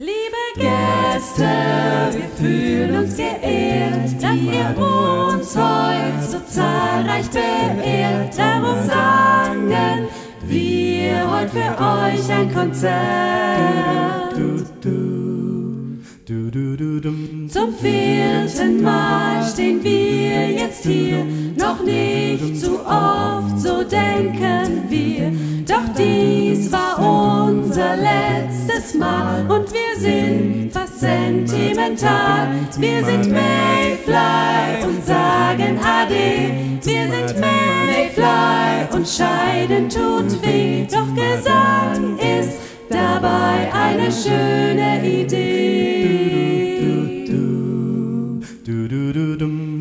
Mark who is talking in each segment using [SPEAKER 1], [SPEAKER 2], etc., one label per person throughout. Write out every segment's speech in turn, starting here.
[SPEAKER 1] Liebe Gäste, wir fühlen uns geehrt, dass ihr uns heute so zahlreich beehrt. Darum sangen wir heute für euch ein Konzert. Zum vierten Mal stehen wir jetzt hier, noch nicht zu oft, so denken wir. Sentimental. Wir sind Mayfly und sagen Ade. Wir sind Mayfly und Scheiden tut weh. Doch Gesang ist dabei eine schöne Idee.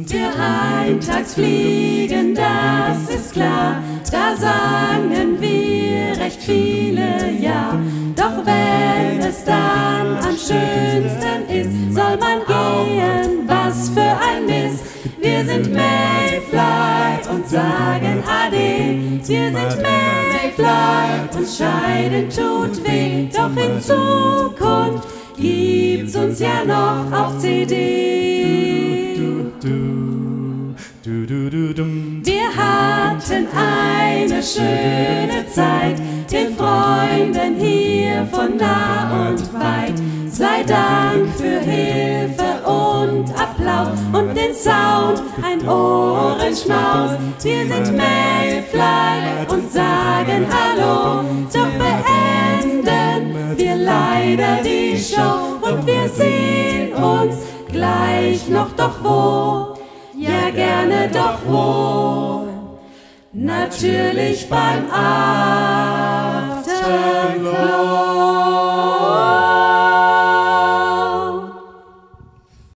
[SPEAKER 1] Für Eintagsfliegen, das ist klar, da sangen wir recht viele, ja. Soll man gehen, was für ein Mist. Wir sind Mayfly und sagen Ade. Wir sind Mayfly und Scheiden tut weh. Doch in Zukunft gibt's uns ja noch auf CD. Wir hatten eine schöne Zeit, den Freunden hier von nah und weit. Sei Dank für Sound, ein Ohrenschmaus. Wir sind Mayfly und sagen Hallo, doch beenden wir leider die Show und wir sehen uns gleich noch doch wo. Ja, gerne doch wo. Natürlich beim Afterglow.